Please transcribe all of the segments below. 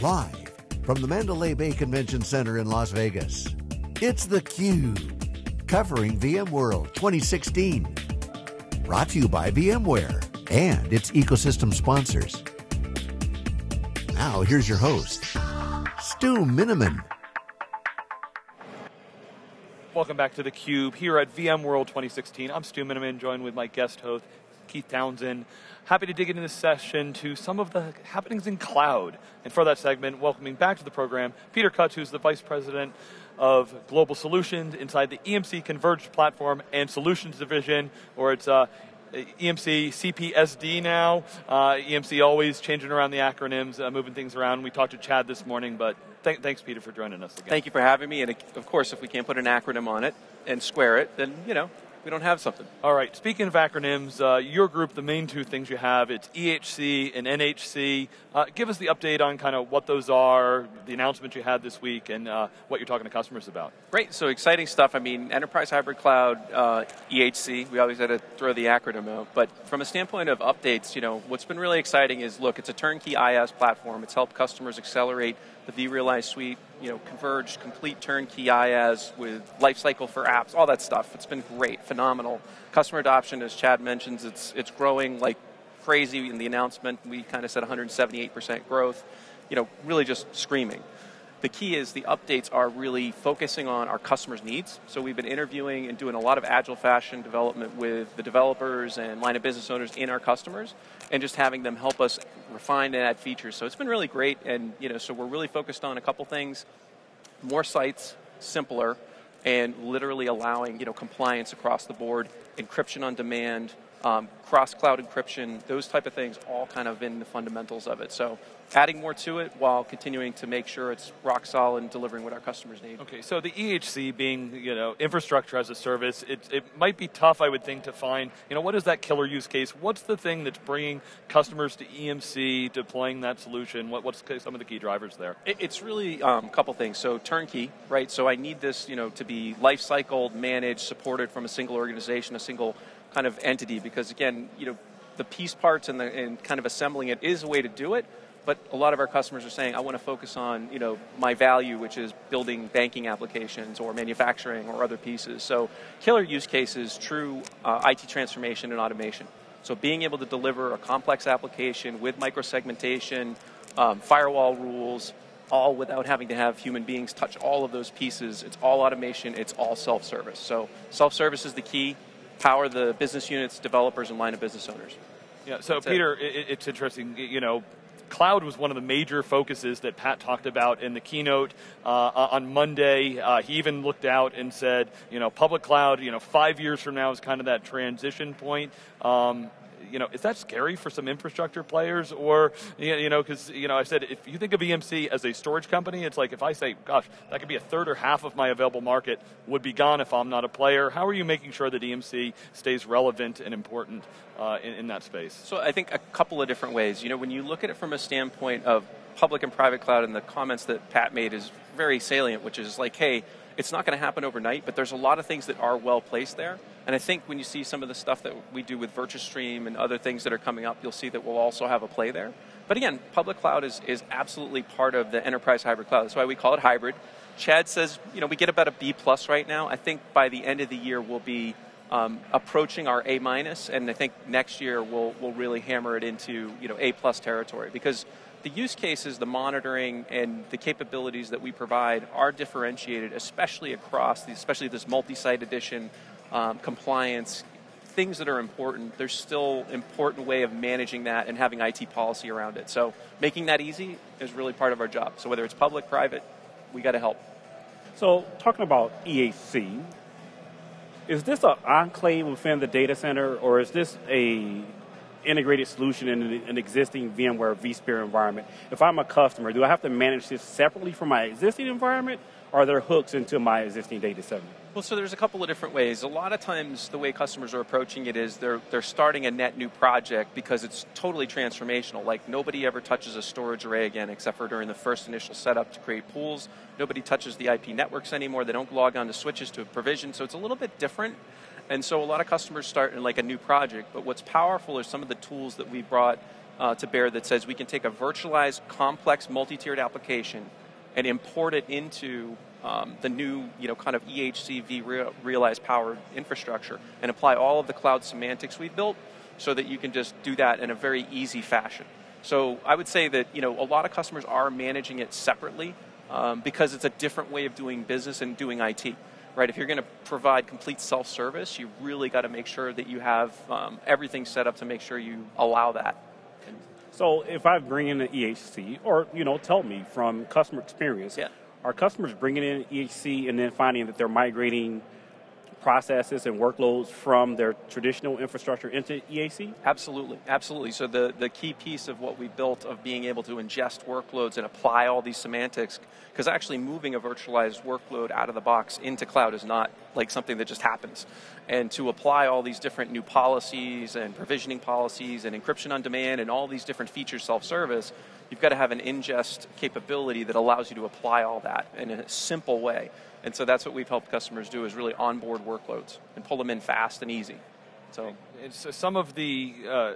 Live from the Mandalay Bay Convention Center in Las Vegas, it's theCUBE, covering VMworld 2016. Brought to you by VMware and its ecosystem sponsors. Now here's your host, Stu Miniman. Welcome back to theCUBE here at VMworld 2016. I'm Stu Miniman, joined with my guest host, Keith Townsend. Happy to dig into this session to some of the happenings in cloud. And for that segment, welcoming back to the program, Peter Cutts, who's the Vice President of Global Solutions inside the EMC Converged Platform and Solutions Division, or it's uh, EMC CPSD now. Uh, EMC always changing around the acronyms, uh, moving things around. We talked to Chad this morning, but th thanks, Peter, for joining us again. Thank you for having me, and of course, if we can't put an acronym on it and square it, then, you know, we don't have something. All right. Speaking of acronyms, uh, your group, the main two things you have, it's EHC and NHC. Uh, give us the update on kind of what those are, the announcement you had this week, and uh, what you're talking to customers about. Great. So exciting stuff. I mean, Enterprise Hybrid Cloud, uh, EHC. We always had to throw the acronym out, but from a standpoint of updates, you know, what's been really exciting is look, it's a turnkey IaaS platform. It's helped customers accelerate the vRealize suite, you know, converged, complete turnkey IaaS with lifecycle for apps, all that stuff. It's been great, phenomenal. Customer adoption, as Chad mentions, it's it's growing like crazy. In the announcement, we kind of said 178% growth. You know, really just screaming the key is the updates are really focusing on our customers' needs. So we've been interviewing and doing a lot of agile fashion development with the developers and line of business owners in our customers, and just having them help us refine and add features. So it's been really great, and you know, so we're really focused on a couple things: more sites, simpler, and literally allowing you know compliance across the board, encryption on demand, um, cross-cloud encryption, those type of things, all kind of in the fundamentals of it. So adding more to it while continuing to make sure it's rock solid and delivering what our customers need. Okay, so the EHC being, you know, infrastructure as a service, it, it might be tough, I would think, to find, you know, what is that killer use case? What's the thing that's bringing customers to EMC, deploying that solution? What, what's some of the key drivers there? It, it's really um, a couple things. So turnkey, right? So I need this, you know, to be life cycled, managed, supported from a single organization, a single kind of entity, because again, you know, the piece parts and, the, and kind of assembling it is a way to do it, but a lot of our customers are saying, I want to focus on you know, my value, which is building banking applications or manufacturing or other pieces. So killer use cases, true uh, IT transformation and automation. So being able to deliver a complex application with microsegmentation, um, firewall rules, all without having to have human beings touch all of those pieces. It's all automation, it's all self-service. So self-service is the key. Power the business units, developers, and line of business owners. Yeah, so That's Peter, it. it's interesting, you know, cloud was one of the major focuses that Pat talked about in the keynote uh, on Monday. Uh, he even looked out and said, you know, public cloud, you know, five years from now is kind of that transition point. Um, you know, is that scary for some infrastructure players? Or, you know, because, you know, I said, if you think of EMC as a storage company, it's like if I say, gosh, that could be a third or half of my available market would be gone if I'm not a player. How are you making sure that EMC stays relevant and important uh, in, in that space? So I think a couple of different ways. You know, when you look at it from a standpoint of public and private cloud, and the comments that Pat made is very salient, which is like, hey, it's not going to happen overnight, but there's a lot of things that are well placed there. And I think when you see some of the stuff that we do with VirtuStream and other things that are coming up, you'll see that we'll also have a play there. But again, public cloud is, is absolutely part of the enterprise hybrid cloud. That's why we call it hybrid. Chad says, you know, we get about a B plus right now. I think by the end of the year we'll be um, approaching our A minus, and I think next year we'll we'll really hammer it into you know A plus territory because the use cases, the monitoring, and the capabilities that we provide are differentiated, especially across, the, especially this multi-site edition, um, compliance, things that are important. There's still important way of managing that and having IT policy around it. So making that easy is really part of our job. So whether it's public, private, we got to help. So talking about EHC, is this an enclave within the data center, or is this a integrated solution in an existing VMware vSphere environment. If I'm a customer, do I have to manage this separately from my existing environment, are there hooks into my existing data center? Well, so there's a couple of different ways. A lot of times, the way customers are approaching it is they're they're starting a net new project because it's totally transformational. Like nobody ever touches a storage array again, except for during the first initial setup to create pools. Nobody touches the IP networks anymore. They don't log on to switches to provision. So it's a little bit different. And so a lot of customers start in like a new project, but what's powerful are some of the tools that we brought uh, to bear that says we can take a virtualized, complex, multi-tiered application and import it into um, the new, you know, kind of EHC v realized power infrastructure and apply all of the cloud semantics we've built so that you can just do that in a very easy fashion. So I would say that, you know, a lot of customers are managing it separately um, because it's a different way of doing business and doing IT. Right, if you're going to provide complete self-service, you really got to make sure that you have um, everything set up to make sure you allow that. So if I bring in an EHC, or you know, tell me from customer experience, yeah. are customers bringing in EHC and then finding that they're migrating processes and workloads from their traditional infrastructure into EHC? Absolutely, absolutely. So the, the key piece of what we built of being able to ingest workloads and apply all these semantics, because actually moving a virtualized workload out of the box into cloud is not like something that just happens. And to apply all these different new policies and provisioning policies and encryption on demand and all these different features self-service, you've got to have an ingest capability that allows you to apply all that in a simple way. And so that's what we've helped customers do is really onboard workloads and pull them in fast and easy. So uh, some of the uh,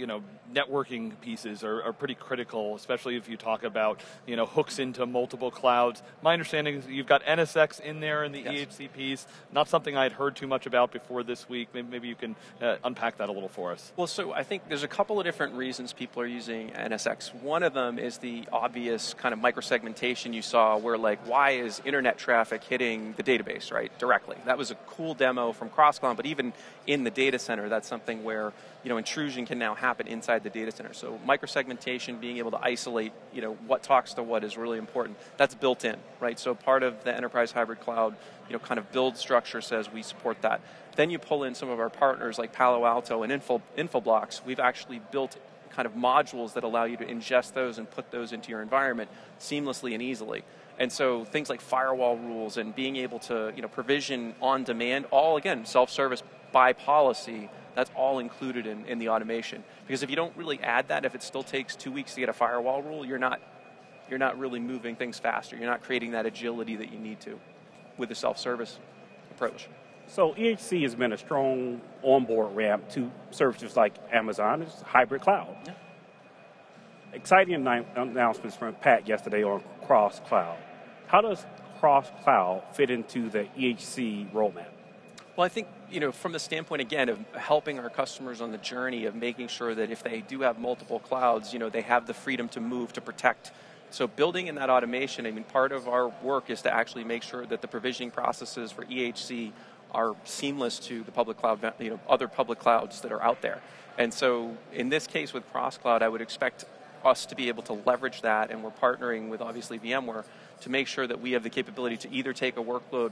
you know networking pieces are, are, pretty critical, especially if you talk about you know hooks into multiple clouds. My understanding is you've got NSX in there in the yes. EHC piece. Not something I had heard too much about before this week. Maybe, maybe you can uh, unpack that a little for us. Well, so I think there's a couple of different reasons people are using NSX. One of them is the obvious kind of microsegmentation you saw, where like why is internet traffic hitting the database right directly? That was a cool demo from CrossCloud, but even in the data center, that's something where you know intrusion can now happen inside the data center. So microsegmentation, being able to isolate, you know, what talks to what is really important. That's built in, right? So part of the enterprise hybrid cloud, you know, kind of build structure says we support that. Then you pull in some of our partners like Palo Alto and Info, Infoblox. We've actually built kind of modules that allow you to ingest those and put those into your environment seamlessly and easily. And so things like firewall rules and being able to you know, provision on demand, all again self-service by policy, that's all included in, in the automation. Because if you don't really add that, if it still takes two weeks to get a firewall rule, you're not, you're not really moving things faster. You're not creating that agility that you need to with the self-service approach. So EHC has been a strong onboard ramp to services like Amazon. It's hybrid cloud. Yeah. Exciting announcements from Pat yesterday on Cross Cloud. How does Cross Cloud fit into the EHC roadmap? Well, I think you know from the standpoint again of helping our customers on the journey of making sure that if they do have multiple clouds, you know they have the freedom to move to protect. So building in that automation, I mean, part of our work is to actually make sure that the provisioning processes for EHC are seamless to the public cloud, you know, other public clouds that are out there. And so in this case with Cross Cloud, I would expect us to be able to leverage that, and we're partnering with obviously VMware to make sure that we have the capability to either take a workload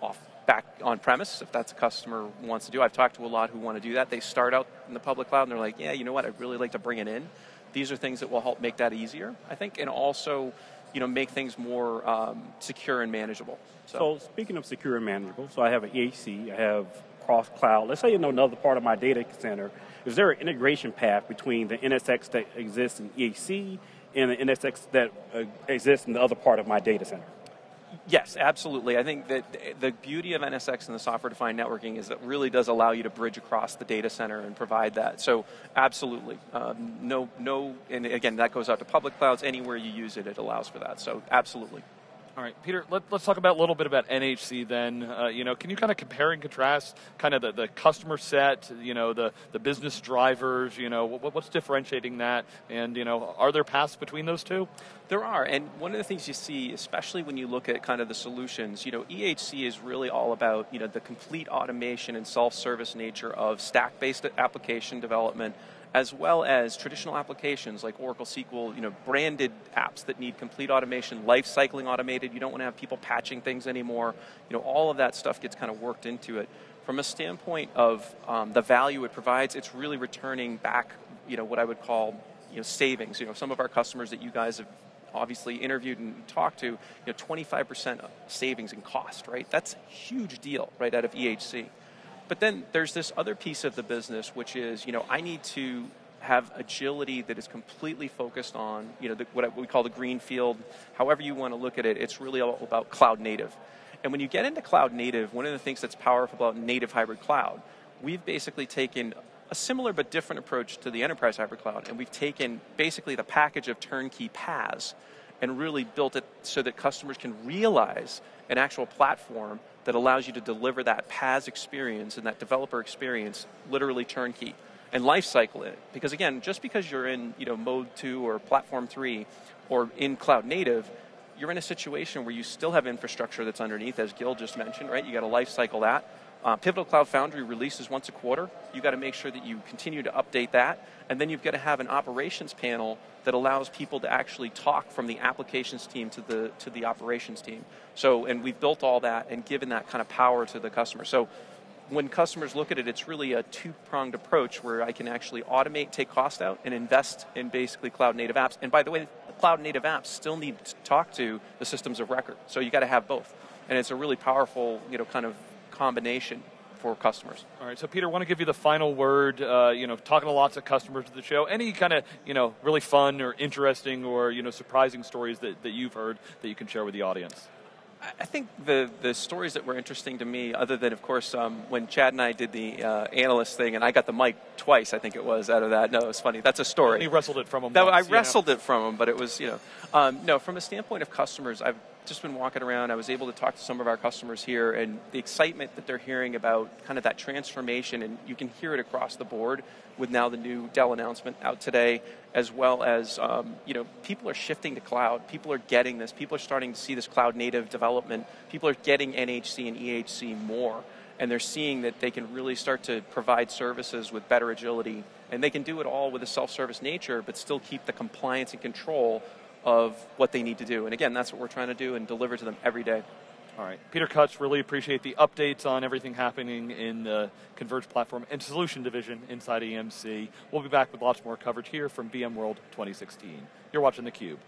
off back on premise if that's a customer wants to do. I've talked to a lot who want to do that. They start out in the public cloud and they're like, yeah, you know what, I'd really like to bring it in. These are things that will help make that easier, I think, and also you know, make things more um, secure and manageable. So. so. speaking of secure and manageable, so I have an EHC, I have cross cloud. Let's say you know another part of my data center. Is there an integration path between the NSX that exists in EHC and the NSX that uh, exists in the other part of my data center? Yes, absolutely. I think that the beauty of NSX and the software-defined networking is it really does allow you to bridge across the data center and provide that. So, absolutely, um, no, no, and again, that goes out to public clouds. Anywhere you use it, it allows for that. So, absolutely. All right, Peter, let, us talk about a little bit about NHC then. Uh, you know, can you kind of compare and contrast kind of the, the customer set, you know, the, the business drivers, you know, what, what's differentiating that? And, you know, are there paths between those two? There are, and one of the things you see, especially when you look at kind of the solutions, you know, EHC is really all about, you know, the complete automation and self-service nature of stack-based application development, as well as traditional applications like Oracle SQL, you know, branded apps that need complete automation, life cycling automated. You don't want to have people patching things anymore. You know, all of that stuff gets kind of worked into it. From a standpoint of um, the value it provides, it's really returning back, you know, what I would call, you know, savings. You know, some of our customers that you guys have obviously interviewed and talked to, you know, 25% savings in cost, right? That's a huge deal right out of EHC. But then there's this other piece of the business, which is, you know, I need to have agility that is completely focused on, you know, the, what we call the green field. However you want to look at it, it's really all about cloud native. And when you get into cloud native, one of the things that's powerful about native hybrid cloud, we've basically taken a similar but different approach to the enterprise hybrid cloud, and we've taken basically the package of turnkey PaaS and really built it so that customers can realize an actual platform that allows you to deliver that PaaS experience and that developer experience literally turnkey and lifecycle it. Because again, just because you're in you know mode two or platform three or in cloud native, you're in a situation where you still have infrastructure that's underneath, as Gil just mentioned, right? You got to lifecycle that. Uh, Pivotal Cloud Foundry releases once a quarter. You've got to make sure that you continue to update that, and then you've got to have an operations panel that allows people to actually talk from the applications team to the to the operations team. So, and we've built all that and given that kind of power to the customer. So, when customers look at it, it's really a two-pronged approach where I can actually automate, take cost out, and invest in basically cloud native apps. And by the way, the cloud native apps still need to talk to the systems of record. So you got to have both. And it's a really powerful, you know, kind of combination for customers. All right, so Peter, I want to give you the final word. Uh, you know, talking to lots of customers at the show. Any kind of you know really fun or interesting or you know surprising stories that, that you've heard that you can share with the audience? I think the, the stories that were interesting to me, other than, of course, um, when Chad and I did the uh, analyst thing, and I got the mic twice, I think it was, out of that. No, it was funny. That's a story. He wrestled it from him. That, once, I wrestled know? it from him, but it was, you know. Um, no, from a standpoint of customers, I've just been walking around. I was able to talk to some of our customers here, and the excitement that they're hearing about kind of that transformation, and you can hear it across the board with now the new Dell announcement out today, as well as um, you know people are shifting to cloud. People are getting this. People are starting to see this cloud native development. People are getting NHC and EHC more, and they're seeing that they can really start to provide services with better agility, and they can do it all with a self-service nature, but still keep the compliance and control of what they need to do. And again, that's what we're trying to do and deliver to them every day. All right. Peter Cutts, really appreciate the updates on everything happening in the Converged Platform and Solution Division inside EMC. We'll be back with lots more coverage here from VMworld 2016. You're watching theCUBE.